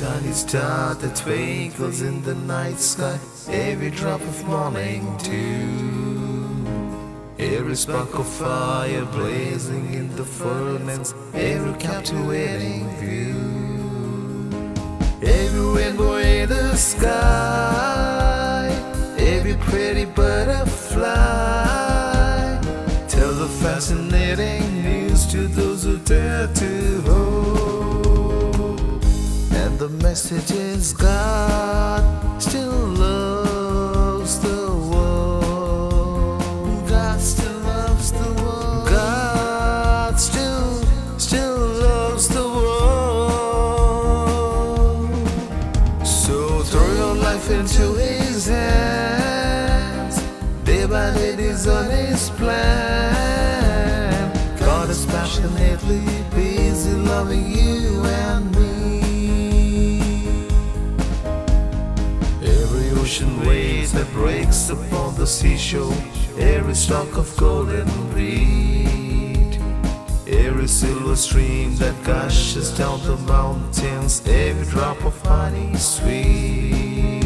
tiny star that twinkles in the night sky, every drop of morning dew, every spark of fire blazing in the furnace, every captivating view, every rainbow in the sky, every pretty butterfly, tell the fascinating news to those who dare to message is God still loves the world. God still loves the world. God still, still loves the world. So throw your life into His hands. Day by day, He's on His plan. God is passionately busy loving you and me. Upon the seashore, every stalk of golden reed, every silver stream that gushes down the mountains, every drop of honey sweet,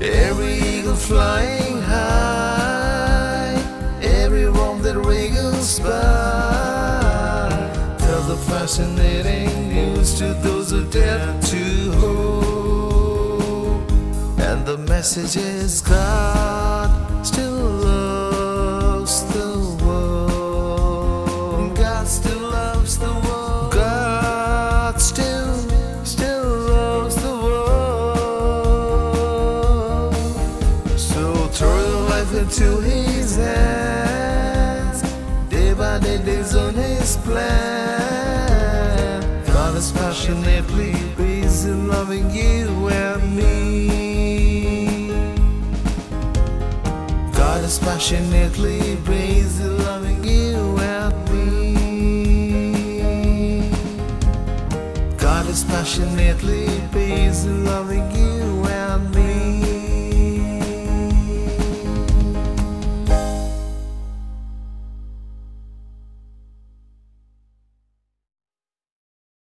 every eagle flying high, every worm that wriggles by. Tell the fascinating news to those who dare to hope. The message is God still loves the world. God still loves the world. God still, still loves the world. So throw your life into His hands. Day by day, days on His plan. God is passionately busy loving you and me. Passionately busy loving you and me. God is passionately busy loving you and me.